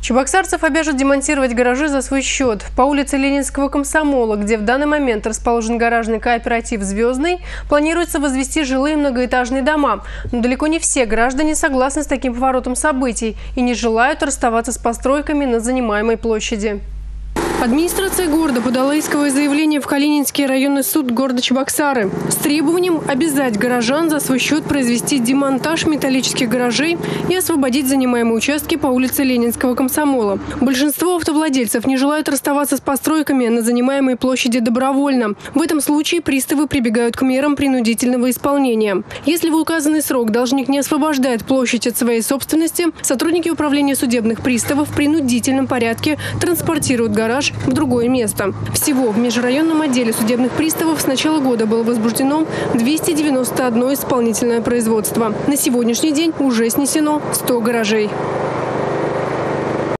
Чебоксарцев обяжут демонтировать гаражи за свой счет. По улице Ленинского комсомола, где в данный момент расположен гаражный кооператив «Звездный», планируется возвести жилые многоэтажные дома. Но далеко не все граждане согласны с таким поворотом событий и не желают расставаться с постройками на занимаемой площади. Администрация города подала исковое заявление в Калининский районный суд города Чебоксары с требованием обязать горожан за свой счет произвести демонтаж металлических гаражей и освободить занимаемые участки по улице Ленинского комсомола. Большинство автовладельцев не желают расставаться с постройками на занимаемой площади добровольно. В этом случае приставы прибегают к мерам принудительного исполнения. Если в указанный срок должник не освобождает площадь от своей собственности, сотрудники управления судебных приставов в принудительном порядке транспортируют гараж в другое место. Всего в межрайонном отделе судебных приставов с начала года было возбуждено 291 исполнительное производство. На сегодняшний день уже снесено 100 гаражей.